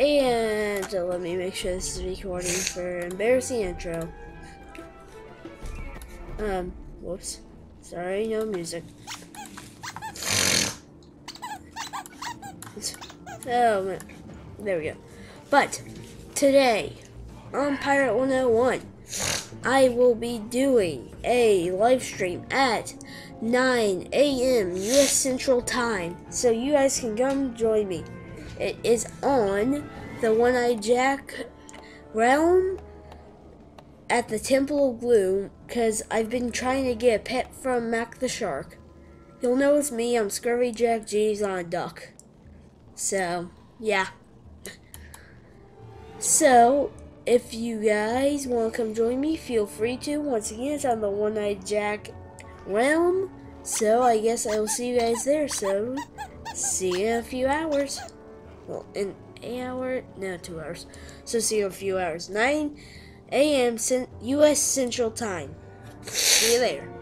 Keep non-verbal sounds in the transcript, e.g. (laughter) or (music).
And uh, let me make sure this is recording for embarrassing intro. Um, whoops. Sorry, no music. (laughs) Oh, man. there we go. But today on Pirate 101, I will be doing a live stream at 9 a.m. U.S. Central Time, so you guys can come join me. It is on the One Eyed Jack realm at the Temple of Gloom because I've been trying to get a pet from Mac the Shark. You'll know it's me, I'm Scurvy Jack G's on a duck. So, yeah. So, if you guys want to come join me, feel free to. Once again, it's on the One Eyed Jack realm. So, I guess I will see you guys there. So, see you in a few hours. Well, in an hour? No, two hours. So, see you in a few hours. 9 a.m. U.S. Central Time. See you later.